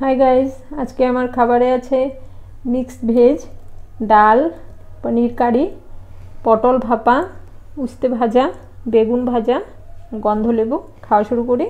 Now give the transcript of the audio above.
Hi guys আজকে আমার খাবারে আছে মিক্সড ভেজ ডাল, পনির কারি, পটল ভাপা, উস্তে ভাজা, বেগুন ভাজা গন্ধ লেবু খাওয়া শুরু করি।